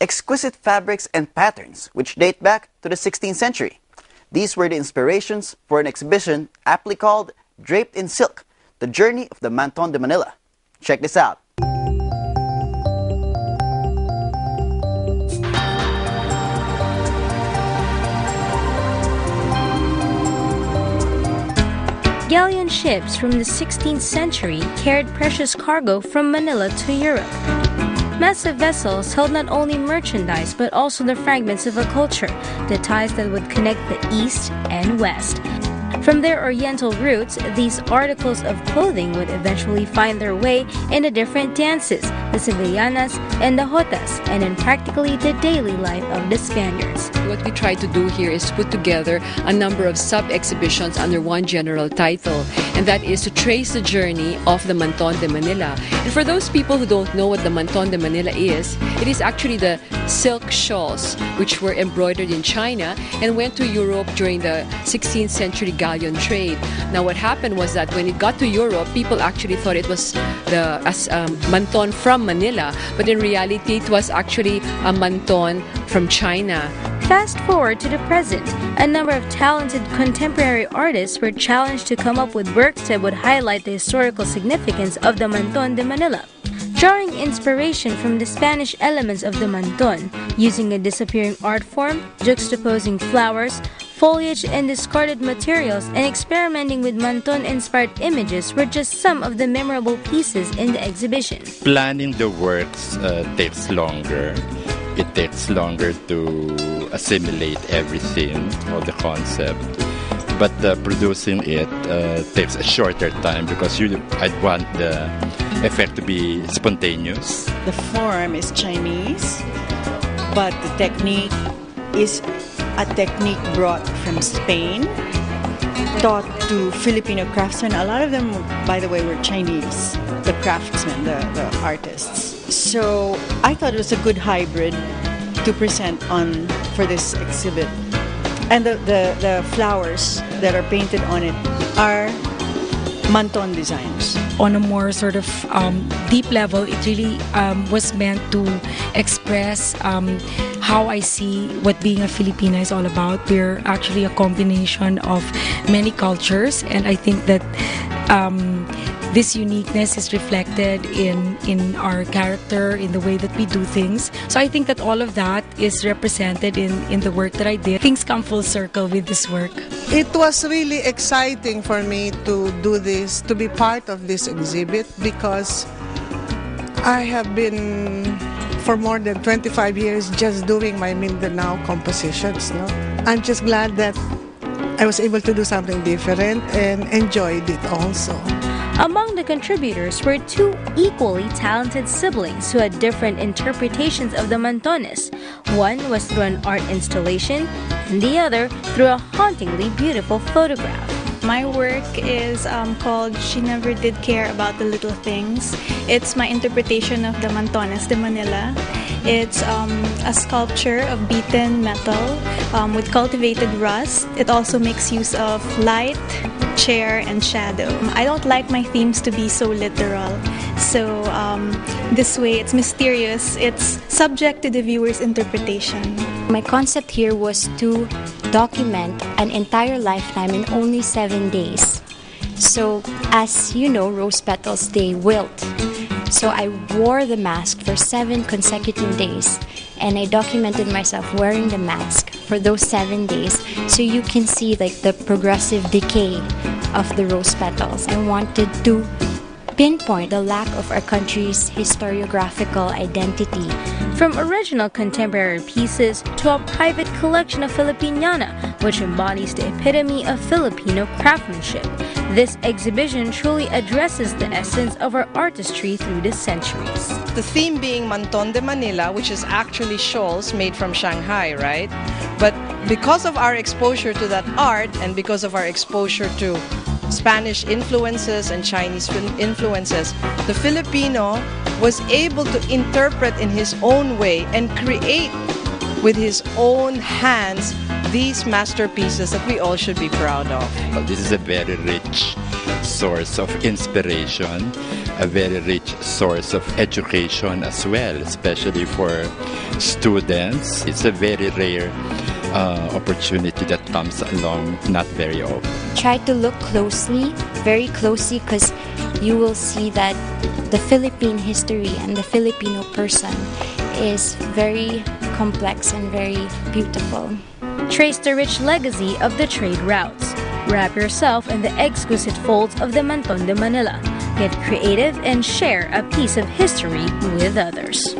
exquisite fabrics and patterns which date back to the 16th century. These were the inspirations for an exhibition aptly called Draped in Silk, The Journey of the Manton de Manila. Check this out. Galleon ships from the 16th century carried precious cargo from Manila to Europe. Massive vessels held not only merchandise but also the fragments of a culture, the ties that would connect the East and West. From their oriental roots, these articles of clothing would eventually find their way in the different dances, the Sevillanas and the Jotas, and in practically the daily life of the Spaniards. What we try to do here is put together a number of sub-exhibitions under one general title, and that is to trace the journey of the Manton de Manila. And for those people who don't know what the Manton de Manila is, it is actually the silk shawls which were embroidered in China and went to Europe during the 16th century galleon trade. Now, what happened was that when it got to Europe, people actually thought it was the as, um, Manton from Manila, but in reality, it was actually a Manton from China. Fast forward to the present, a number of talented contemporary artists were challenged to come up with works that would highlight the historical significance of the Manton de Manila. Drawing inspiration from the Spanish elements of the Manton, using a disappearing art form, juxtaposing flowers, foliage, and discarded materials, and experimenting with Manton inspired images were just some of the memorable pieces in the exhibition. Planning the works uh, takes longer. It takes longer to assimilate everything, all the concept. But uh, producing it uh, takes a shorter time because you, I'd want the effect to be spontaneous. The form is Chinese, but the technique is a technique brought from Spain, taught to Filipino craftsmen. A lot of them, by the way, were Chinese, the craftsmen, the, the artists. So I thought it was a good hybrid to present on for this exhibit. And the, the, the flowers that are painted on it are Manton designs. On a more sort of um, deep level, it really um, was meant to express um, how I see what being a Filipina is all about. We're actually a combination of many cultures, and I think that um, this uniqueness is reflected in in our character in the way that we do things so i think that all of that is represented in in the work that i did. Things come full circle with this work. It was really exciting for me to do this to be part of this exhibit because i have been for more than 25 years just doing my Mindanao compositions no? I'm just glad that i was able to do something different and enjoyed it also among the contributors were two equally talented siblings who had different interpretations of the Mantones. One was through an art installation, and the other through a hauntingly beautiful photograph. My work is um, called She Never Did Care About the Little Things. It's my interpretation of the Mantones de Manila. It's um, a sculpture of beaten metal um, with cultivated rust. It also makes use of light, chair, and shadow. I don't like my themes to be so literal. So um, this way, it's mysterious. It's subject to the viewer's interpretation. My concept here was to document an entire lifetime in only seven days. So, as you know, rose petals they wilt. So I wore the mask for seven consecutive days, and I documented myself wearing the mask for those seven days, so you can see like the progressive decay of the rose petals. I wanted to pinpoint the lack of our country's historiographical identity. From original contemporary pieces to a private collection of Filipiniana, which embodies the epitome of Filipino craftsmanship, this exhibition truly addresses the essence of our artistry through the centuries. The theme being Manton de Manila, which is actually shawls made from Shanghai, right? But because of our exposure to that art and because of our exposure to Spanish influences and Chinese influences, the Filipino was able to interpret in his own way and create with his own hands these masterpieces that we all should be proud of. This is a very rich source of inspiration, a very rich source of education as well, especially for students. It's a very rare uh, opportunity that comes along not very often. Try to look closely, very closely, because you will see that the Philippine history and the Filipino person is very complex and very beautiful. Trace the rich legacy of the trade routes. Wrap yourself in the exquisite folds of the Manton de Manila. Get creative and share a piece of history with others.